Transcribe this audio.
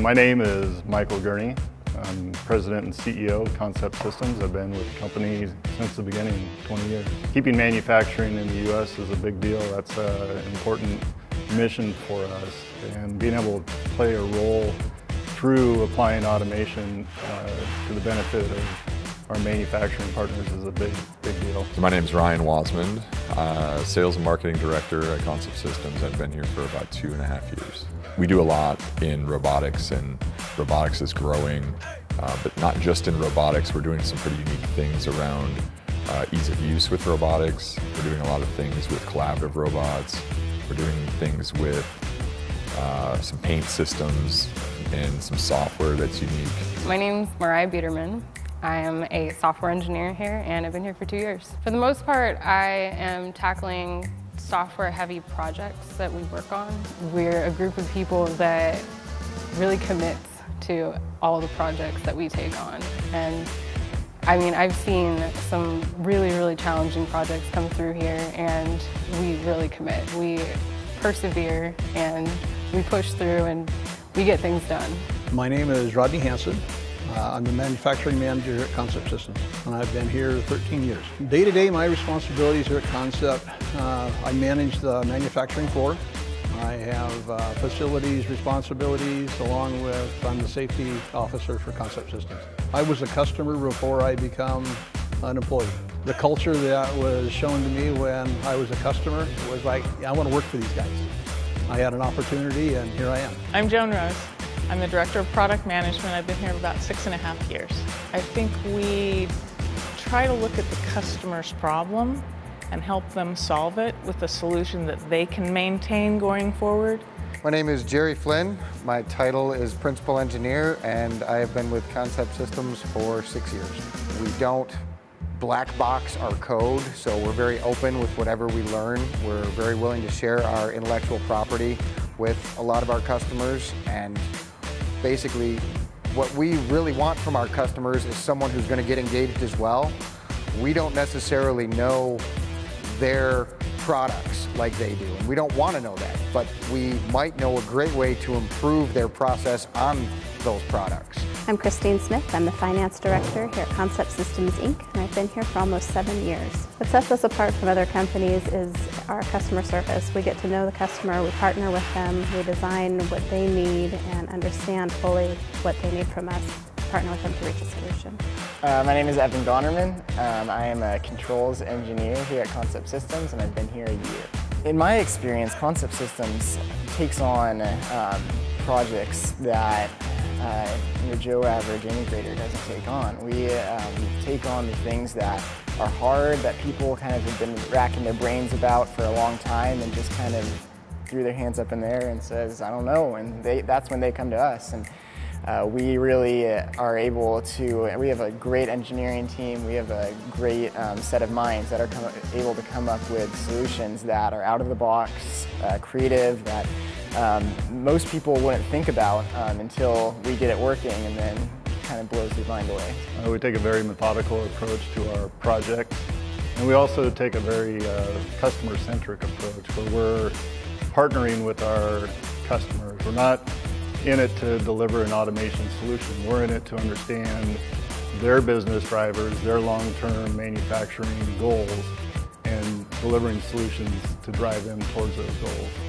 My name is Michael Gurney. I'm president and CEO of Concept Systems. I've been with the company since the beginning, 20 years. Keeping manufacturing in the U.S. is a big deal. That's an important mission for us. And being able to play a role through applying automation uh, to the benefit of our manufacturing partners is a big, big deal. So my name is Ryan Wasmond, uh, Sales and Marketing Director at Concept Systems. I've been here for about two and a half years. We do a lot in robotics and robotics is growing, uh, but not just in robotics. We're doing some pretty unique things around uh, ease of use with robotics. We're doing a lot of things with collaborative robots. We're doing things with uh, some paint systems and some software that's unique. My name's Mariah Biederman. I am a software engineer here and I've been here for two years. For the most part, I am tackling software heavy projects that we work on. We're a group of people that really commits to all the projects that we take on. And I mean, I've seen some really, really challenging projects come through here and we really commit. We persevere and we push through and we get things done. My name is Rodney Hanson. Uh, I'm the manufacturing manager at Concept Systems, and I've been here 13 years. Day to day, my responsibilities here at Concept, uh, I manage the manufacturing floor. I have uh, facilities responsibilities along with, I'm the safety officer for Concept Systems. I was a customer before I become an employee. The culture that was shown to me when I was a customer was like, I want to work for these guys. I had an opportunity and here I am. I'm Joan Rose. I'm the Director of Product Management. I've been here about six and a half years. I think we try to look at the customer's problem and help them solve it with a solution that they can maintain going forward. My name is Jerry Flynn. My title is Principal Engineer and I have been with Concept Systems for six years. We don't black box our code, so we're very open with whatever we learn. We're very willing to share our intellectual property with a lot of our customers and basically what we really want from our customers is someone who's going to get engaged as well. We don't necessarily know their products like they do, and we don't want to know that, but we might know a great way to improve their process on those products. I'm Christine Smith. I'm the Finance Director here at Concept Systems Inc. and I've been here for almost seven years. What sets us apart from other companies is our customer service. We get to know the customer, we partner with them, we design what they need and understand fully what they need from us partner with them to reach a solution. Uh, my name is Evan Donnerman. Um, I am a controls engineer here at Concept Systems and I've been here a year. In my experience, Concept Systems takes on um, projects that uh, your Joe average integrator doesn't take on. We um, take on the things that are hard, that people kind of have been racking their brains about for a long time and just kind of threw their hands up in the air and says, I don't know, and they, that's when they come to us. And uh, we really are able to, we have a great engineering team, we have a great um, set of minds that are able to come up with solutions that are out of the box, uh, creative, that um, most people wouldn't think about um, until we get it working and then kind of blows your mind away. Uh, we take a very methodical approach to our projects and we also take a very uh, customer-centric approach where we're partnering with our customers. We're not in it to deliver an automation solution. We're in it to understand their business drivers, their long-term manufacturing goals, and delivering solutions to drive them towards those goals.